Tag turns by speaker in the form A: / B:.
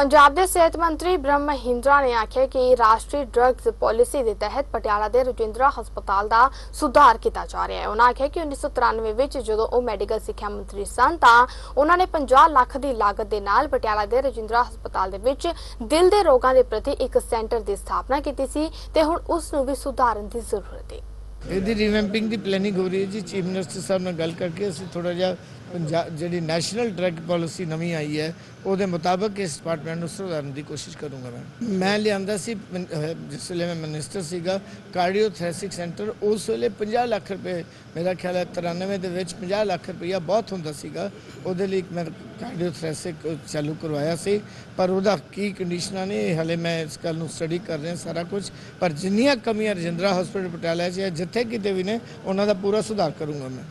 A: ਪੰਜਾਬ ਦੇ ਸਿਹਤ ਮੰਤਰੀ ਬ੍ਰਹਮ ਮਹਿੰਦਰਾ ਨੇ ਆਖਿਆ ਕਿ ਰਾਸ਼ਟਰੀ ਡਰੱਗਸ ਪਾਲਿਸੀ ਦੇ ਤਹਿਤ ਪਟਿਆਲਾ ਦੇ ਰਜਿੰਦਰਾ ਹਸਪਤਾਲ ਦਾ ਸੁਧਾਰ ਕੀਤਾ ਜਾ ਰਿਹਾ ਹੈ। ਉਹਨਾਂ ਆਖਿਆ ਕਿ 1993 ਵਿੱਚ ਜਦੋਂ ਉਹ ਮੈਡੀਕਲ ਸਿੱਖਿਆ ਮੰਤਰੀ ਸਨ ਤਾਂ ਉਹਨਾਂ ਨੇ 50 ਲੱਖ ਦੀ ਲਾਗਤ ਦੇ ਨਾਲ ਪਟਿਆਲਾ ਦੇ ਰਜਿੰਦਰਾ ਹਸਪਤਾਲ ਦੇ ਵਿੱਚ ਦਿਲ ਦੇ ਰੋਗਾਂ ਦੇ ਪ੍ਰਤੀ ਇੱਕ ਸੈਂਟਰ ਦੀ ਸਥਾਪਨਾ ਕੀਤੀ ਸੀ ਤੇ ਹੁਣ ਉਸ ਨੂੰ ਵੀ ਸੁਧਾਰਨ ਦੀ ਜ਼ਰੂਰਤ ਹੈ।
B: ਇਹਦੀ ਰੀਵੈਂਪਿੰਗ ਦੀ ਪਲੈਨਿੰਗ ਹੋ ਰਹੀ ਹੈ ਜੀ। ਚੀਫ ਮਿਨਿਸਟਰ ਸਾਹਿਬ ਨਾਲ ਗੱਲ ਕਰਕੇ ਅਸੀਂ ਥੋੜਾ ਜਿਹਾ ਪੰਜਾਬ ਜਿਹੜੀ ਨੈਸ਼ਨਲ ਡਰੱਗ ਪਾਲਿਸੀ ਨਵੀਂ ਆਈ ਹੈ, ਉਹਦੇ ਮੁਤਾਬਕ ਇਸ ਡਿਪਾਰਟਮੈਂਟ ਨੂੰ ਸੁਧਾਰਨ ਦੀ ਕੋਸ਼ਿਸ਼ ਕਰੂੰਗਾ ਮੈਂ। ਮੈਂ ਲਿਆਂਦਾ ਸੀ ਜਿਸ ਵੇਲੇ ਮੈਂ ਮਿਨਿਸਟਰ ਸੀਗਾ ਕਾਰਡੀਓਥੈਰੈਸਿਕ ਸੈਂਟਰ ਉਸ ਵੇਲੇ 50 ਲੱਖ ਰੁਪਏ, ਮੇਰਾ ਖਿਆਲ ਹੈ 93 ਦੇ ਵਿੱਚ 50 ਲੱਖ ਰੁਪਈਆ ਬਹੁਤ ਹੁੰਦਾ ਸੀਗਾ। ਉਹਦੇ ਲਈ ਮੈਂ ਕਾਰਡੀਓਥੈਰੈਸਿਕ ਚਾਲੂ ਕਰਵਾਇਆ ਸੀ, ਪਰ ਉਹਦਾ ਕੀ ਕੰਡੀਸ਼ਨਾਂ ਨੇ ਇਹ ਹਲੇ ਮੈਂ ਇਸ ਗੱਲ ਨੂੰ ਸਟੱਡੀ ਕਰ ਰਿਹਾ ਸਾਰਾ ਕੁਝ ਪਰ ਜਿੰਨੀਆਂ ਕਮੀਆਂ ਰਜਿੰਦਰਾ ਹਸਪੀਟਲ ਪਟਿਆਲਾ 'ਚ ਹੈ ਜਿੱਥੇ ਕਿਤੇ ਵੀ ਨੇ ਉਹਨਾਂ ਦਾ ਪੂਰਾ ਸੁਧਾਰ ਕਰੂੰਗਾ ਮੈਂ।